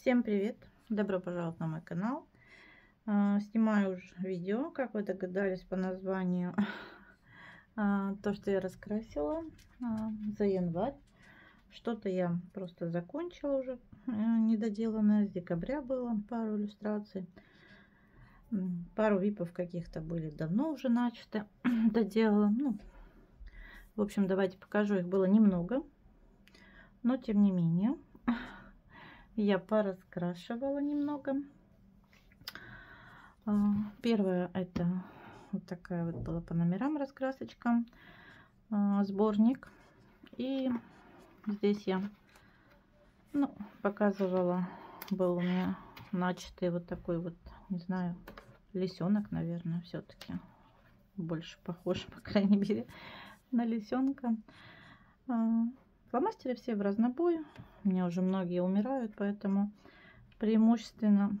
Всем привет! Добро пожаловать на мой канал. А, снимаю уже видео, как вы догадались по названию. А, то, что я раскрасила а, за январь. Что-то я просто закончила уже, недоделанное. С декабря было пару иллюстраций. Пару випов каких-то были давно уже начаты. Доделала. Ну, в общем, давайте покажу. Их было немного. Но, тем не менее, я пораскрашивала немного. А, первое это вот такая вот была по номерам раскрасочка, а, сборник. И здесь я ну, показывала, был у меня начатый вот такой вот, не знаю, лисенок, наверное, все-таки. Больше похож, по крайней мере, на лисенка. Фломастеры все в разнобой. У меня уже многие умирают, поэтому преимущественно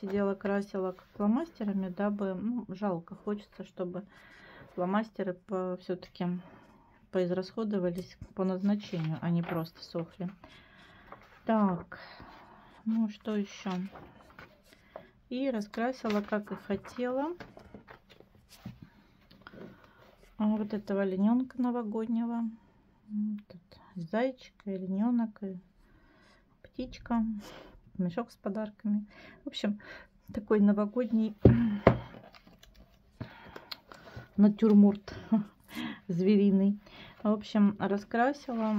сидела красила фломастерами, дабы, ну, жалко, хочется, чтобы фломастеры по, все-таки поизрасходовались по назначению, а не просто сохли. Так, ну что еще? И раскрасила, как и хотела. А вот этого олененка новогоднего. Тут зайчик, олененок, птичка, мешок с подарками. В общем, такой новогодний натюрморт звериный. В общем, раскрасила.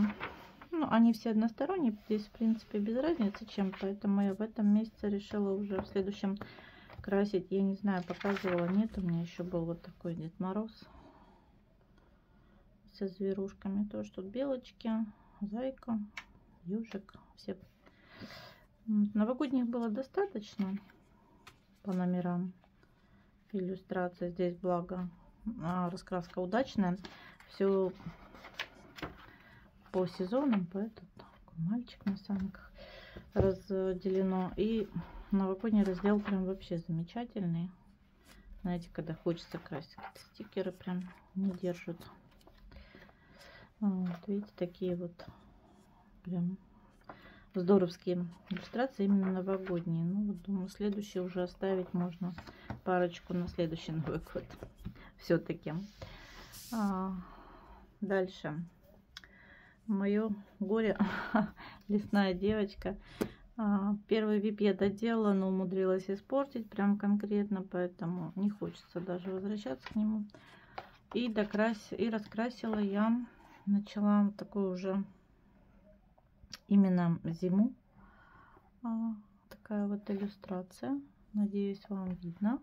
Ну, они все односторонние. Здесь, в принципе, без разницы чем. Поэтому я в этом месяце решила уже в следующем красить. Я не знаю, показывала. Нет, у меня еще был вот такой Дед Мороз со зверушками. Тоже тут белочки, зайка, южик. Все. Новогодних было достаточно по номерам иллюстрация. Здесь, благо, а, раскраска удачная. Все по сезонам, поэтому мальчик на санках разделено. И новогодний раздел прям вообще замечательный. Знаете, когда хочется красить, стикеры прям не держат. Вот, видите, такие вот прям здоровские иллюстрации, именно новогодние. Ну, вот думаю, следующие уже оставить можно парочку на следующий Новый год. Все-таки. А, дальше. Мое горе, лесная девочка. А, первый вип я доделала, но умудрилась испортить прям конкретно, поэтому не хочется даже возвращаться к нему. И, докрась, и раскрасила я начала такую уже именно зиму. А, такая вот иллюстрация. Надеюсь, вам видно.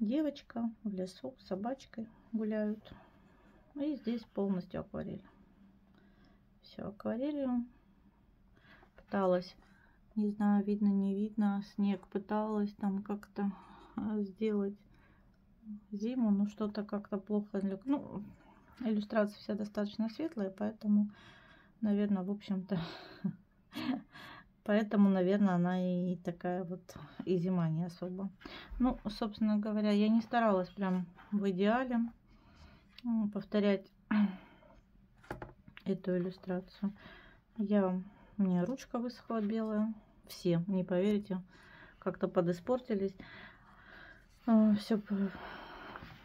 Девочка в лесу с собачкой гуляют. И здесь полностью акварель. Все акварелью. Пыталась, не знаю, видно, не видно, снег пыталась там как-то а, сделать зиму, но что-то как-то плохо. Ну, Иллюстрация вся достаточно светлая, поэтому, наверное, в общем-то, поэтому, наверное, она и такая вот, и зима не особо. Ну, собственно говоря, я не старалась прям в идеале повторять эту иллюстрацию. Я, у меня ручка высохла белая, все, не поверите, как-то подиспортились. А, все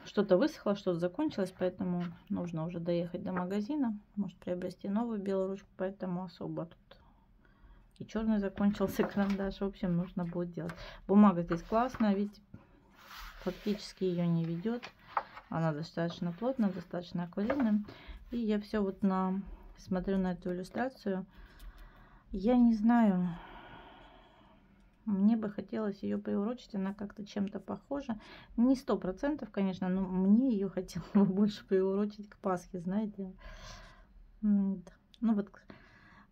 что-то высохло, что-то закончилось, поэтому нужно уже доехать до магазина. Может приобрести новую белую ручку, поэтому особо тут и черный закончился карандаш. В общем, нужно будет делать. Бумага здесь классная, ведь фактически ее не ведет. Она достаточно плотная, достаточно акварельная. И я все вот на смотрю на эту иллюстрацию. Я не знаю, мне бы хотелось ее приурочить, она как-то чем-то похожа. Не сто процентов, конечно, но мне ее хотелось бы больше приурочить к Пасхе, знаете. Ну вот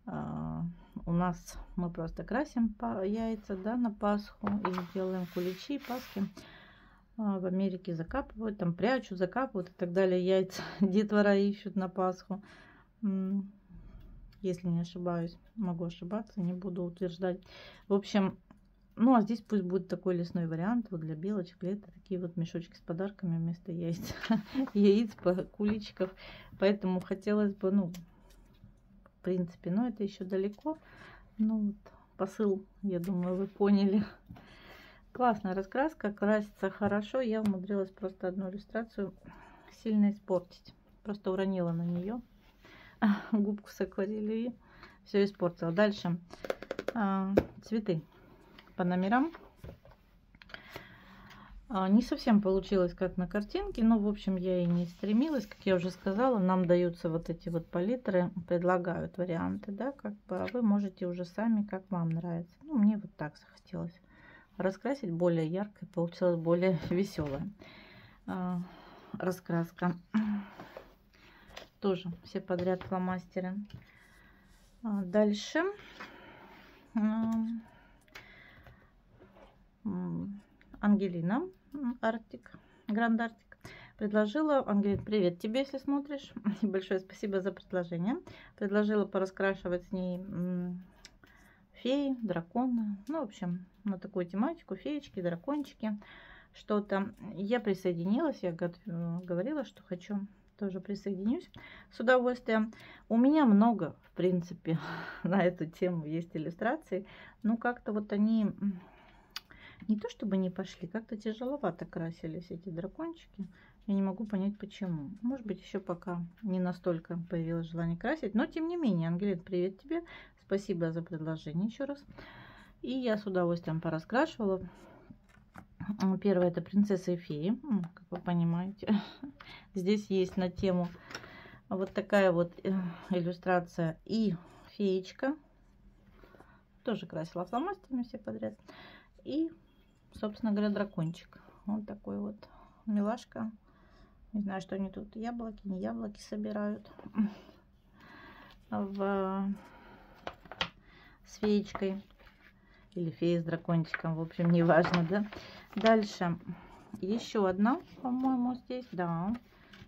а, у нас мы просто красим яйца да, на Пасху и делаем куличи, Пасхи. А, в Америке закапывают, там прячут, закапывают и так далее. Яйца детвора ищут на Пасху. Если не ошибаюсь, могу ошибаться, не буду утверждать. В общем, ну, а здесь пусть будет такой лесной вариант. Вот для белочек, лето, такие вот мешочки с подарками вместо яиц. Яиц, куличиков. Поэтому хотелось бы, ну, в принципе, но это еще далеко. Ну, вот посыл, я думаю, вы поняли. Классная раскраска, красится хорошо. Я умудрилась просто одну иллюстрацию сильно испортить. Просто уронила на нее губку с акварелью и все испортила. Дальше а, цветы по номерам. А, не совсем получилось как на картинке, но в общем я и не стремилась. Как я уже сказала, нам даются вот эти вот палитры, предлагают варианты, да, как бы, а вы можете уже сами, как вам нравится. Ну, мне вот так захотелось раскрасить более ярко, получилась более веселая раскраска. Тоже все подряд фломастеры. А, дальше. Ангелина Арктик, Гранд Арктик предложила, говорит, привет тебе, если смотришь, большое спасибо за предложение, предложила пораскрашивать с ней феи, драконы, ну, в общем, на такую тематику, феечки, дракончики, что-то. Я присоединилась, я говорила, что хочу тоже присоединюсь с удовольствием. У меня много, в принципе, на эту тему есть иллюстрации, но как-то вот они не то чтобы не пошли, как-то тяжеловато красились эти дракончики. Я не могу понять, почему. Может быть, еще пока не настолько появилось желание красить. Но, тем не менее, Ангелин, привет тебе. Спасибо за предложение еще раз. И я с удовольствием пораскрашивала. Первое это принцесса и феи, как вы понимаете. Здесь есть на тему вот такая вот э, иллюстрация и феечка. Тоже красила фломастерами все подряд. И, собственно говоря, дракончик. Вот такой вот милашка. Не знаю, что они тут яблоки, не яблоки собирают. В... С феечкой. Или фея с дракончиком. В общем, неважно, да. Дальше еще одна, по-моему, здесь, да.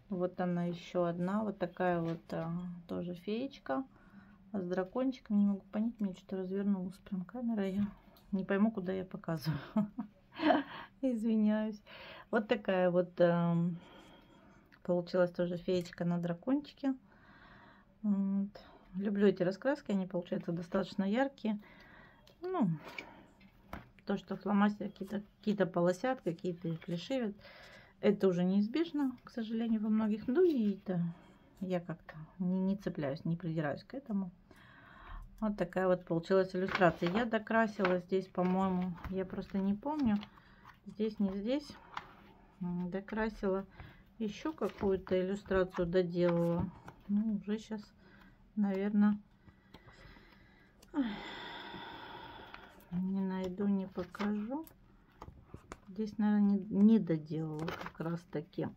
Вот она еще одна, вот такая вот а, тоже феечка с дракончиком. Не могу понять, мне что-то развернулась прям камера. Я не пойму, куда я показываю. Извиняюсь. Вот такая вот а, получилась тоже феечка на дракончике. Вот. Люблю эти раскраски, они получаются достаточно яркие. Ну, то, что фломастер какие-то какие, -то, полосят, какие-то клишевят. Это уже неизбежно, к сожалению, во многих. Ну и это я как-то не, не цепляюсь, не придираюсь к этому. Вот такая вот получилась иллюстрация. Я докрасила здесь, по-моему, я просто не помню. Здесь, не здесь. Докрасила еще какую-то иллюстрацию, доделала. Ну, уже сейчас, наверное не найду, не покажу. Здесь, наверное, не, не доделала как раз таки.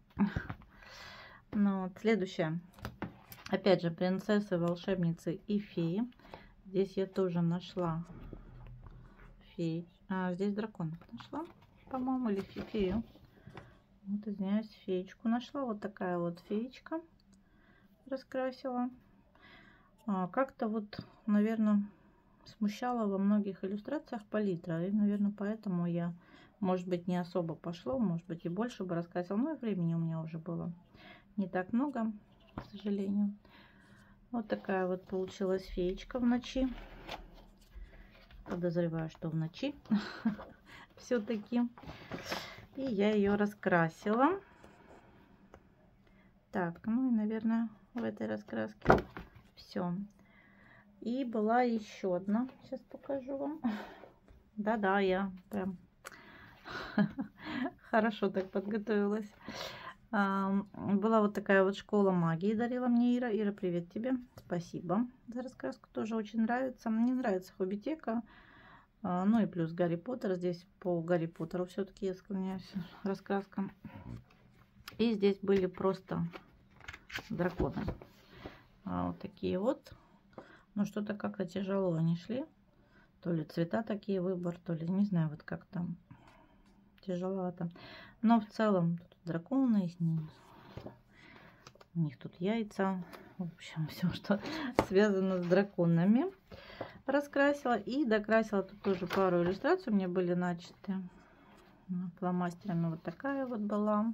Ну, вот, следующее. Опять же, принцессы, волшебницы и феи. Здесь я тоже нашла феи. А, здесь дракон нашла, по-моему, или фею. Вот, извиняюсь, феечку нашла. Вот такая вот феечка раскрасила. А, Как-то вот, наверное, смущала во многих иллюстрациях палитра. И, наверное, поэтому я, может быть, не особо пошло, может быть, и больше бы раскрасила. Но и времени у меня уже было не так много, к сожалению. Вот такая вот получилась феечка в ночи. Подозреваю, что в ночи все-таки. И я ее раскрасила. Так, ну и, наверное, в этой раскраске все. И была еще одна. Сейчас покажу вам. Да-да, я прям хорошо так подготовилась. Была вот такая вот школа магии, дарила мне Ира. Ира, привет тебе. Спасибо за раскраску. Тоже очень нравится. Мне нравится Хоббитека. А, ну и плюс Гарри Поттер. Здесь по Гарри Поттеру все-таки я склоняюсь раскраскам. И здесь были просто драконы. А, вот такие вот. Но что-то как-то тяжело они шли. То ли цвета такие выбор, то ли не знаю, вот как там тяжеловато. Но в целом тут драконы, у них тут яйца. В общем, все, что связано с драконами. Раскрасила и докрасила тут тоже пару иллюстраций. У меня были начаты фломастерами. Вот такая вот была.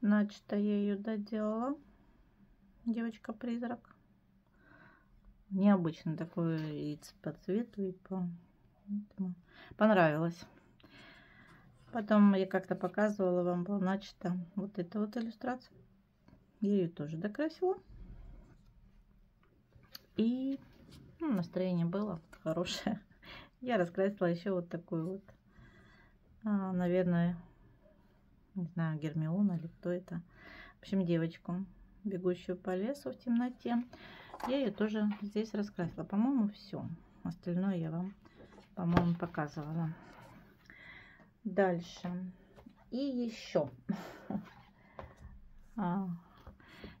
Начата я ее доделала. Девочка-призрак необычно такой и по цвету, и по понравилось. Потом я как-то показывала вам, была начата вот эта вот иллюстрация. Я ее тоже докрасила. И ну, настроение было хорошее. Я раскрасила еще вот такую вот, а, наверное, не знаю, Гермиона или кто это. В общем, девочку, бегущую по лесу в темноте. Я ее тоже здесь раскрасила. По-моему, все. Остальное я вам, по-моему, показывала. Дальше. И еще. А,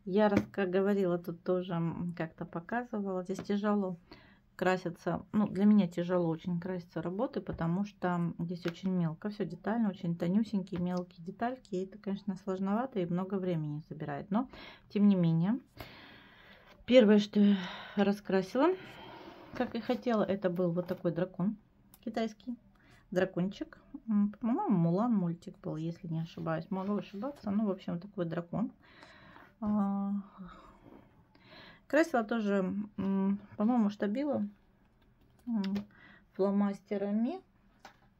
я, как говорила, тут тоже как-то показывала. Здесь тяжело красятся, ну, для меня тяжело очень краситься работы, потому что здесь очень мелко, все детально, очень тонюсенькие, мелкие детальки. И это, конечно, сложновато и много времени забирает. Но, тем не менее, первое, что я раскрасила, как и хотела, это был вот такой дракон китайский. Дракончик. По-моему, Мулан мультик был, если не ошибаюсь. Могу ошибаться. Ну, в общем, такой дракон. А, Красила тоже, по-моему, штабила фломастерами.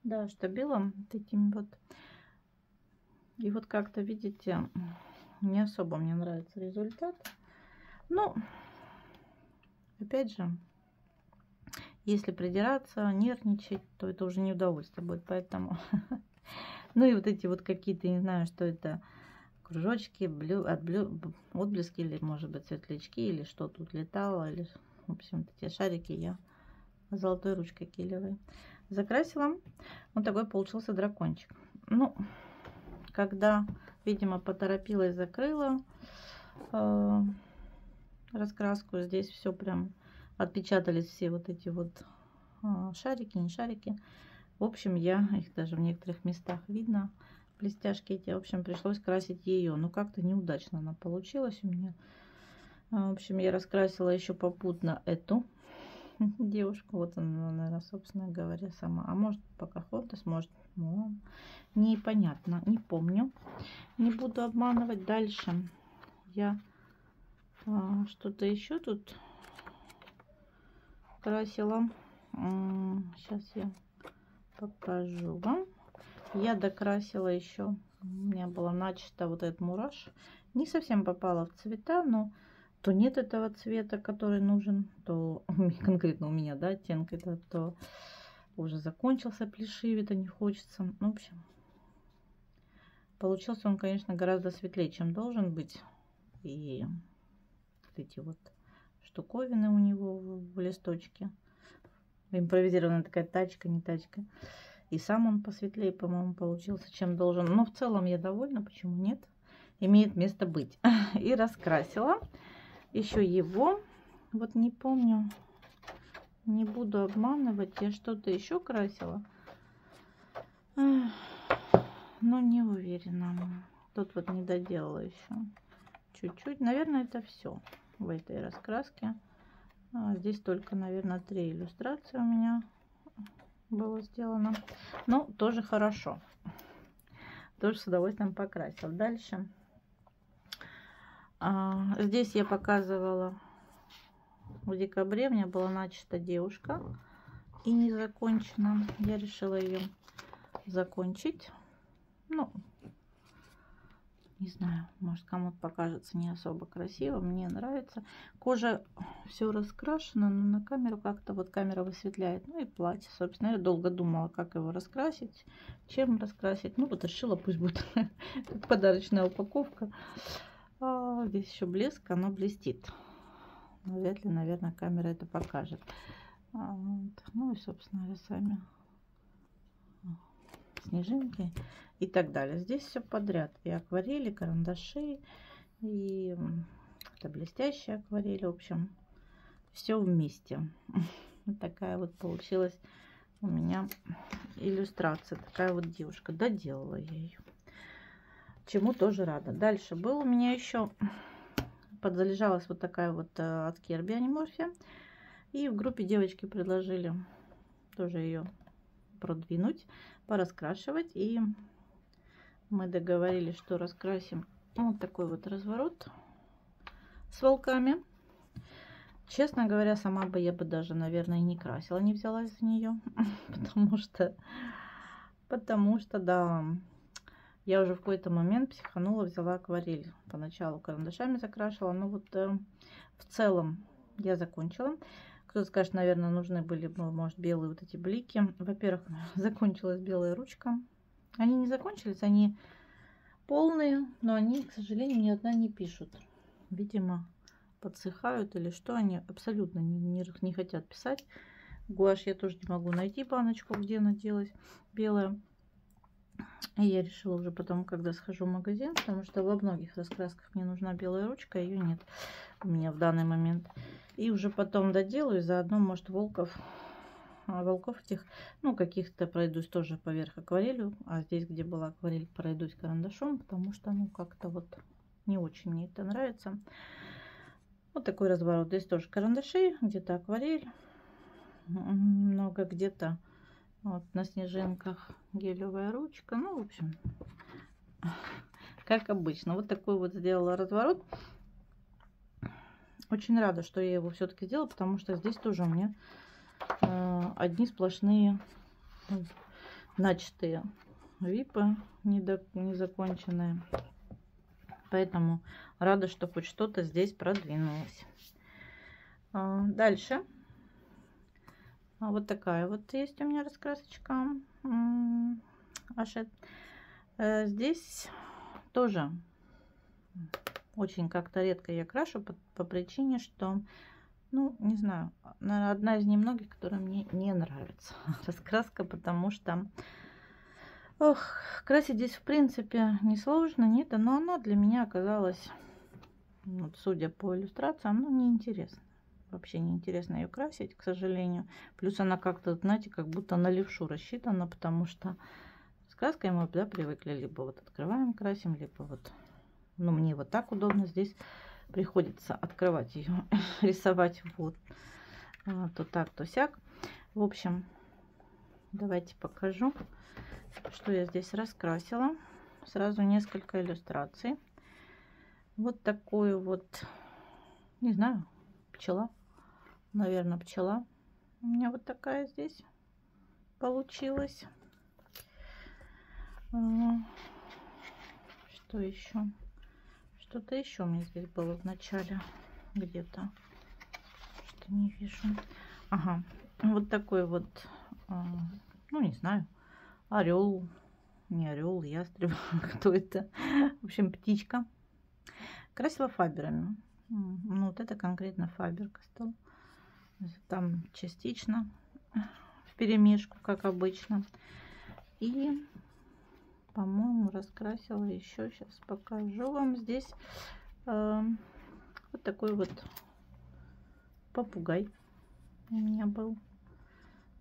Да, штабилом таким вот. И вот как-то, видите, не особо мне нравится результат. Ну, опять же, если придираться, нервничать, то это уже не удовольствие будет. Поэтому, ну и вот эти вот какие-то, не знаю, что это, кружочки, блю, от блю, отблески или, может быть, светлячки, или что тут летало, или, в общем, эти шарики я золотой ручкой килевой закрасила. Вот такой получился дракончик. Ну, когда, видимо, поторопилась, закрыла э, раскраску, здесь все прям отпечатались все вот эти вот э, шарики, не шарики. В общем, я их даже в некоторых местах видно блестяшки эти. В общем, пришлось красить ее. Но как-то неудачно она получилась у меня. А, в общем, я раскрасила еще попутно эту девушку. Вот она, наверное, собственно говоря, сама. А может, пока фото сможет. Ну, непонятно, не помню. Не буду обманывать. Дальше я а, что-то еще тут красила. Сейчас я покажу вам. Я докрасила еще. У меня была начата вот этот мураш. Не совсем попала в цвета, но то нет этого цвета, который нужен, то конкретно у меня, да, оттенок это, то уже закончился плешивит, а не хочется. Ну, в общем, получился он, конечно, гораздо светлее, чем должен быть. И вот эти вот штуковины у него в листочке. Импровизированная такая тачка, не тачка. И сам он посветлее, по-моему, получился, чем должен. Но в целом я довольна, почему нет? Имеет место быть. И раскрасила еще его. Вот не помню, не буду обманывать. Я что-то еще красила. Но не уверена. Тут вот не доделала еще. Чуть-чуть. Наверное, это все в этой раскраске. А здесь только, наверное, три иллюстрации у меня было сделано. Ну, тоже хорошо. Тоже с удовольствием покрасил. Дальше. А, здесь я показывала в декабре. У меня была начата девушка и не закончена. Я решила ее закончить. Ну, не знаю, может кому-то покажется не особо красиво. Мне нравится. Кожа все раскрашена, но на камеру как-то вот камера высветляет. Ну и платье, собственно. Я долго думала, как его раскрасить, чем раскрасить. Ну вот решила, пусть будет подарочная упаковка. А, здесь еще блеск, оно блестит. Вряд ли, наверное, камера это покажет. А, вот. Ну и, собственно, сами снежинки и так далее. Здесь все подряд. И акварели, карандаши, и это блестящая акварель. В общем, все вместе. Такая вот получилась у меня иллюстрация. Такая вот девушка. Доделала я ее. Чему тоже рада. Дальше был у меня еще подзалежалась вот такая вот э, от Керби аниморфия. И в группе девочки предложили тоже ее продвинуть, пораскрашивать. И мы договорились, что раскрасим вот такой вот разворот с волками. честно говоря, сама бы я бы даже, наверное, не красила, не взялась за нее, потому что, потому что, да, я уже в какой-то момент психанула, взяла акварель. Поначалу карандашами закрашивала, но вот э, в целом я закончила. Кто скажет, наверное, нужны были, ну, может, белые вот эти блики. Во-первых, закончилась белая ручка. Они не закончились, они полные, но они, к сожалению, ни одна не пишут. Видимо, подсыхают или что, они абсолютно не, не, не хотят писать. Гуашь я тоже не могу найти баночку, где она делась белая. Я решила уже потом, когда схожу в магазин, потому что во многих раскрасках мне нужна белая ручка, а ее нет у меня в данный момент. И уже потом доделаю, заодно, может, волков, а, волков этих, ну, каких-то пройдусь тоже поверх акварелью, а здесь, где была акварель, пройдусь карандашом, потому что, ну, как-то вот не очень мне это нравится. Вот такой разворот. Здесь тоже карандаши, где-то акварель, немного где-то вот на снежинках гелевая ручка. Ну, в общем, как обычно. Вот такой вот сделала разворот. Очень рада, что я его все-таки сделала, потому что здесь тоже у меня э, одни сплошные начатые випы незаконченные. Поэтому рада, что хоть что-то здесь продвинулось. А, дальше вот такая вот есть у меня раскрасочка. Ашет. Э, здесь тоже очень как-то редко я крашу по, по причине, что, ну, не знаю, одна из немногих, которая мне не нравится раскраска, потому что, ох, красить здесь в принципе несложно, нет, но она для меня оказалась, вот, судя по иллюстрациям, ну, неинтересна вообще не интересно ее красить, к сожалению. Плюс она как-то, знаете, как будто на левшу рассчитана, потому что с краской мы да, привыкли. Либо вот открываем, красим, либо вот, ну, мне вот так удобно здесь приходится открывать ее, рисовать вот. А, то так, то сяк. В общем, давайте покажу, что я здесь раскрасила. Сразу несколько иллюстраций. Вот такую вот, не знаю, пчела наверное, пчела. У меня вот такая здесь получилась. А, что еще? Что-то еще у меня здесь было в начале где-то. Что не вижу. Ага, вот такой вот, а, ну не знаю, орел, не орел, ястреб, кто это? В общем, птичка. Красила фаберами. Ну, вот это конкретно фабер кастел там частично в перемешку, как обычно. И, по-моему, раскрасила еще. Сейчас покажу вам здесь э, вот такой вот попугай у меня был.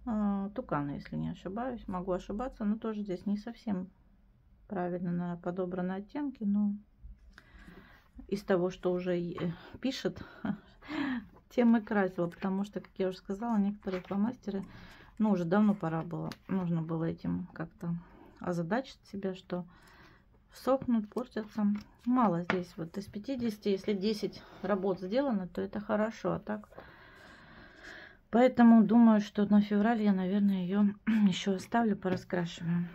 Э, тукан, если не ошибаюсь. Могу ошибаться, но тоже здесь не совсем правильно подобраны оттенки, но из того, что уже пишет тем и красила, потому что, как я уже сказала, некоторые фломастеры, ну, уже давно пора было, нужно было этим как-то озадачить себя, что сохнут, портятся. Мало здесь, вот из 50, если 10 работ сделано, то это хорошо, а так... Поэтому думаю, что на февраль я, наверное, ее еще оставлю, пораскрашиваю.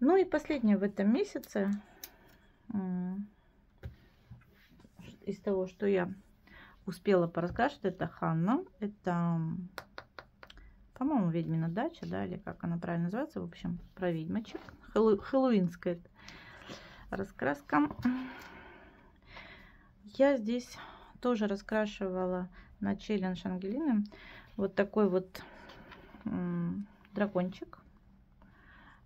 Ну и последнее в этом месяце, из того, что я успела пораскрашивать. Это Ханна. Это, по-моему, ведьмина дача, да, или как она правильно называется. В общем, про ведьмочек. Хэллоу хэллоуинская раскраска. Я здесь тоже раскрашивала на челлендж Ангелины вот такой вот дракончик.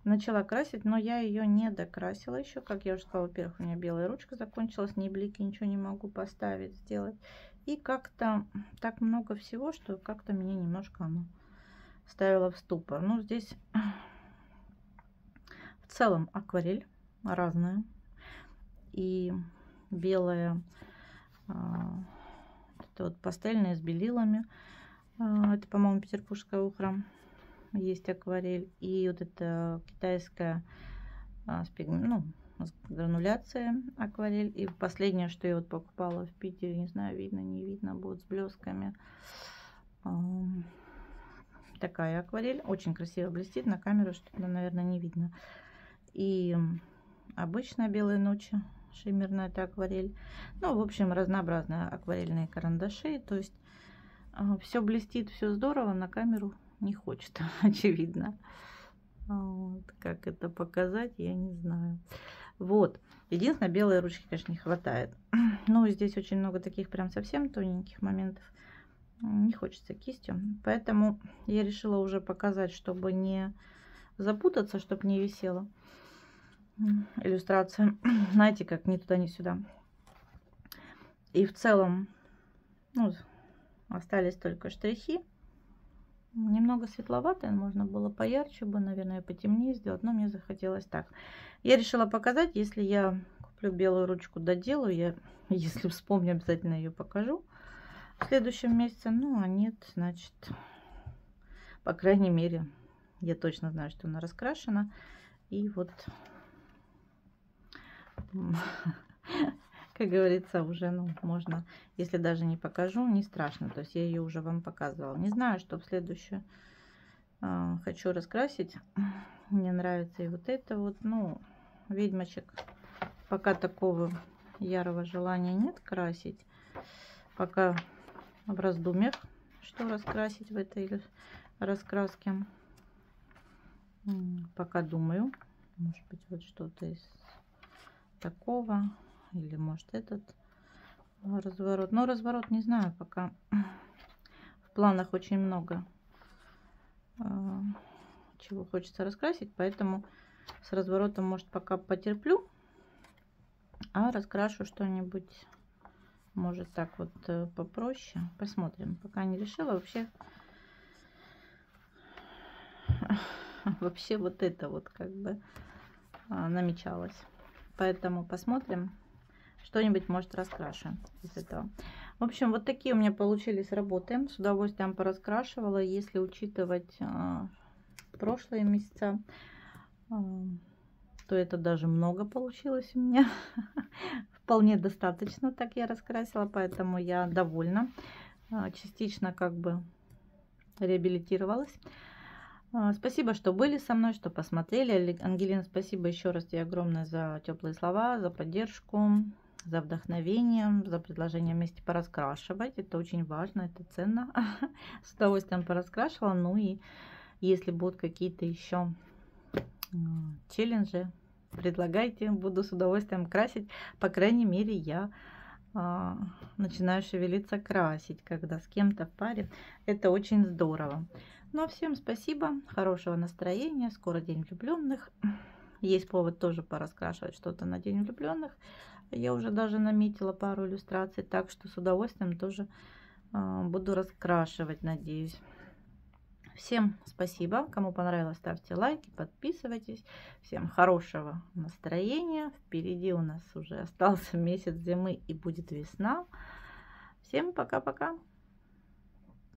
Начала красить, но я ее не докрасила еще. Как я уже сказала, во-первых, у меня белая ручка закончилась, ни блики, ничего не могу поставить, сделать. И как-то так много всего, что как-то меня немножко оно ставило в ступор. Ну, здесь в целом акварель разная. И белая, а, это вот пастельная с белилами. А, это, по-моему, петербургская ухра. Есть акварель. И вот это китайская ну, грануляции акварель. И последнее, что я вот покупала в Питере, не знаю, видно, не видно, будет с блесками. Такая акварель. Очень красиво блестит. На камеру что-то, наверное, не видно. И обычная белая ночи шиммерная это акварель. Ну, в общем, разнообразные акварельные карандаши. То есть а, все блестит, все здорово, на камеру не хочет, очевидно. Вот, как это показать, я не знаю. Вот. Единственное, белой ручки, конечно, не хватает. Но здесь очень много таких прям совсем тоненьких моментов. Не хочется кистью. Поэтому я решила уже показать, чтобы не запутаться, чтобы не висела иллюстрация. Знаете, как ни туда, ни сюда. И в целом, ну, остались только штрихи. Немного светловатое, можно было поярче бы, наверное, потемнее сделать, но мне захотелось так. Я решила показать, если я куплю белую ручку, доделаю, я, если вспомню, обязательно ее покажу в следующем месяце. Ну, а нет, значит, по крайней мере, я точно знаю, что она раскрашена. И вот, как говорится, уже, ну, можно, если даже не покажу, не страшно. То есть я ее уже вам показывала. Не знаю, что в следующую э, хочу раскрасить. Мне нравится и вот это вот, ну, ведьмочек. Пока такого ярого желания нет красить. Пока в раздумьях, что раскрасить в этой раскраске. Пока думаю. Может быть, вот что-то из такого или может этот разворот. Но разворот не знаю пока. В планах очень много а, чего хочется раскрасить, поэтому с разворотом может пока потерплю, а раскрашу что-нибудь может так вот э, попроще. Посмотрим. Пока не решила. Вообще, вообще вот это вот как бы а, намечалось. Поэтому посмотрим, что-нибудь может раскрашу из этого. В общем, вот такие у меня получились работы. С удовольствием пораскрашивала. Если учитывать э, прошлые месяца, э, то это даже много получилось у меня. Вполне достаточно так я раскрасила, поэтому я довольна. Э, частично как бы реабилитировалась. Спасибо, что были со мной, что посмотрели. Ангелина, спасибо еще раз тебе огромное за теплые слова, за поддержку за вдохновением, за предложение вместе пораскрашивать. Это очень важно, это ценно. С удовольствием пораскрашивала. Ну и если будут какие-то еще челленджи, предлагайте. Буду с удовольствием красить. По крайней мере, я а, начинаю шевелиться красить, когда с кем-то в паре. Это очень здорово. Ну а всем спасибо, хорошего настроения, скоро день влюбленных. Есть повод тоже пораскрашивать что-то на день влюбленных. Я уже даже наметила пару иллюстраций, так что с удовольствием тоже э, буду раскрашивать, надеюсь. Всем спасибо. Кому понравилось, ставьте лайки, подписывайтесь. Всем хорошего настроения. Впереди у нас уже остался месяц зимы и будет весна. Всем пока-пока.